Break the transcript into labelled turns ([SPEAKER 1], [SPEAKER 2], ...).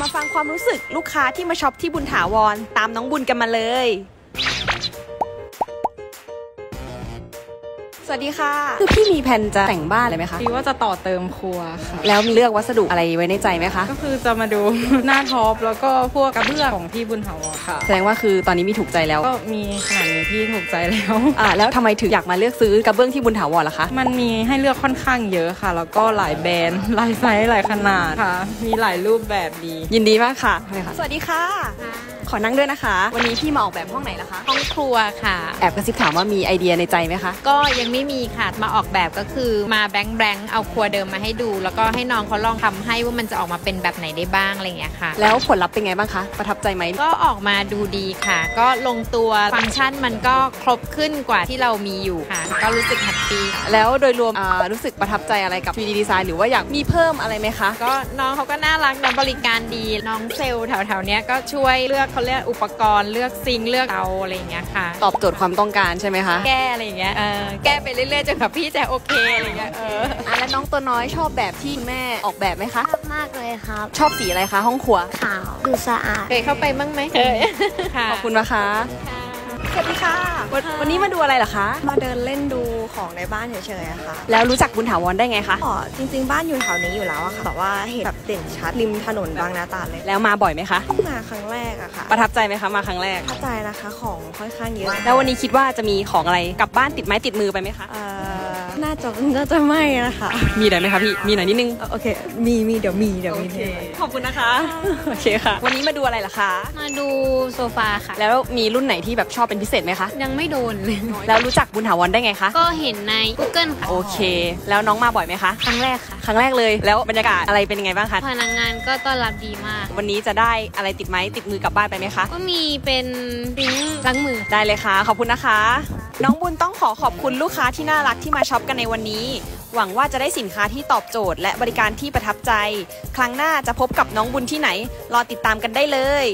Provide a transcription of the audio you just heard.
[SPEAKER 1] มาฟังความรู้สึกลูกค้าที่มาช็อปที่บุญถาวร ตามน้องบุญกันมาเลย สวัสดีค่ะ คือพี่มีแผนจะแต่งบ้านเลยไหมคะ
[SPEAKER 2] คิดว่าจะต่อเติมครัวค่ะ
[SPEAKER 1] แล้วมีเลือกวัสดุอะไรไว้ในใจไหมคะ
[SPEAKER 2] ก็คือจะมาดูหน้าท็อปแล้วก็พวกกระเบื้องของพี่บุญถาวรค่ะ
[SPEAKER 1] แสดงว่าคือตอนนี้มีถูกใจแล้ว
[SPEAKER 2] ก็มีขนาดนี้ที่ถูกใจแล้ว
[SPEAKER 1] อ่าแล้วทำไมถึงอยากมาเลือกซื้อกระเบื้องที่บุญถาวรล่ะคะ
[SPEAKER 2] มันมีให้เลือกค่อนข้างเยอะค่ะ แล้วก็หลายแบรนด์หลายไซส์หลายขนาดค่ะ มีหลายรูปแบบดี
[SPEAKER 1] ยินดีมากค่ะ สวัสดีค่ะขอนั่งด้วยนะคะ วันนี้พี่มาออกแบบห้องไหนล่ะคะ
[SPEAKER 3] ห้องครัวค่ะ
[SPEAKER 1] แอบกระซิบถามว่ามีไอเดียในใจไหมคะ
[SPEAKER 3] ก็ยังไม่มีค่ะ มาออกแบบก็คือมาแบงค์แบงค์เอาครัวเดิมมาให้ดู แล้วก็ให้น้องเขาลองทำให้ว่ามันจะออกมาเป็นแบบไหนได้บ้างอะไรอย่างเงี้ยค่ะ
[SPEAKER 1] แล้วผลลัพธ์เป็นไงบ้างคะ ประทับใจไหม
[SPEAKER 3] ก็ออกมาดูดีค่ะ ก็ลงตัวฟังก์ชันมันก็ครบขึ้นกว่าที่เรามีอยู่ค่ะ ก็รู้สึกแฮปปี้
[SPEAKER 1] แล้วโดยรวมอ่ารู้สึกประทับใจอะไรกับ 3D Design หรือว่าอยากมีเพิ่มอะไรไหมคะ
[SPEAKER 3] ก็น้องเขาก็น่ารักน้องบริการดีน้องเซลล์แถวๆเนี้ยก็ช่วยเลือกเขาเรียกอุปกรณ์เลือกซิงค์เลือกเตาอะไรอย่างเงี้ยค่ะ
[SPEAKER 1] ตอบโจทย์ความต้องการใช่ไหมคะ
[SPEAKER 3] แก้อะไรอย่างเงี้ยเออแก้ไปเรื่อยๆจนแบบพี่จะโอเคอะไรอย่างเงี้ยเออ
[SPEAKER 1] อะแล้วน้องตัวน้อยชอบแบบที่คุณแม่ออกแบบไหมคะ
[SPEAKER 4] ชอบมากเลยครับ
[SPEAKER 1] ชอบสีอะไรคะ ห้องครัว
[SPEAKER 4] ขาว ดูสะอาด
[SPEAKER 3] เคยเข้าไปบ้างไหมเคยค่ะ
[SPEAKER 1] ขอบคุณนะคะ สวัสดีค่ะ วันวันนี้มาดูอะไรเหรอคะ
[SPEAKER 5] มาเดินเล่นดู ของในบ้านเฉยๆอะค่ะ
[SPEAKER 1] แล้วรู้จักบุญถาวรได้ไงคะ
[SPEAKER 5] อ๋อจริง ๆ บ้านอยู่แถวนี้อยู่แล้วอะค่ะแต่ว่าเห็นแบบเด่นชัดริมถนนบางนาตราดเลย
[SPEAKER 1] แล้วมาบ่อยไหมคะ
[SPEAKER 5] เพิ่งมาครั้งแรกอะค่ะ
[SPEAKER 1] ประทับใจไหมคะมาครั้งแรก
[SPEAKER 5] เข้าใจนะคะของค่อนข้างเยอะ
[SPEAKER 1] แล้ววันนี้คิดว่าจะมีของอะไรกลับบ้านติดไม้ติดมือไปไหมคะ
[SPEAKER 5] เอ่อ น่าจะน่าจะไม่นะคะ
[SPEAKER 1] มีหน่อยไหมคะพี่ มีหน่อยนิดนึง
[SPEAKER 5] เอ่อโอเค มีมีเดี๋ยวมีเดี๋ยวมี
[SPEAKER 1] ขอบคุณนะคะ โอเคค่ะ วันนี้มาดูอะไรล่ะคะ
[SPEAKER 3] มาดูโซฟาค่ะ
[SPEAKER 1] แล้วมีรุ่นไหนที่แบบชอบเป็นพิเศษไหมคะ
[SPEAKER 3] ยังไม่โดนเลย
[SPEAKER 1] แล้วรู้จักบุญถาวรได้ไงคะ
[SPEAKER 3] ก็เห็นใน Google ค่ะ
[SPEAKER 1] โอเค แล้วน้องมาบ่อยไหมคะ
[SPEAKER 3] ครั้งแรกค่ะ
[SPEAKER 1] ครั้งแรกเลย แล้วบรรยากาศอะไรเป็นยังไงบ้างคะ
[SPEAKER 3] พนักงานก็ต้อนรับดีมาก
[SPEAKER 1] วันนี้จะได้อะไรติดไม้ติดมือกลับบ้านไปไหมคะ
[SPEAKER 3] ก็มีเป็นซิงค์ล้างมือ
[SPEAKER 1] ได้เลยค่ะ ขอบคุณนะคะ น้องบุญต้องขอขอบคุณลูกค้าที่น่ารักที่มาช็อปกันในวันนี้ หวังว่าจะได้สินค้าที่ตอบโจทย์ และบริการที่ประทับใจ ครั้งหน้าจะพบกับน้องบุญที่ไหน รอติดตามกันได้เลย